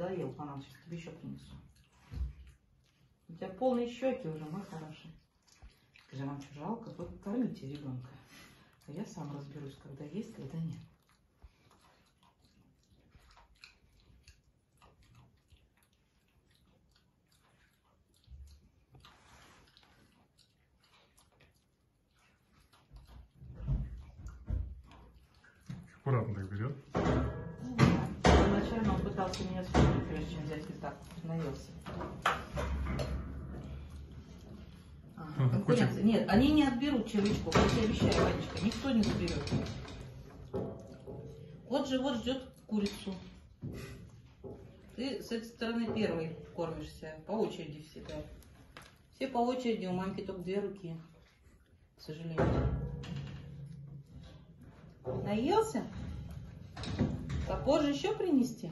доел, Панам, сейчас тебе еще принесу. У тебя полные щеки уже, мой хороший. Скажи, вам что, жалко? Вы кормите ребенка. А я сам разберусь, когда есть, когда нет. Аккуратно так берет. Прежде чем взять и так наелся. Ага, Ну, конкуренция. Нет, они не отберут червячков, я тебе обещаю, Ванечка, никто не заберет. Вот живот ждет курицу. Ты с этой стороны первый кормишься, по очереди всегда. Все по очереди, у мамки только две руки, к сожалению. Наелся? Попозже еще принести?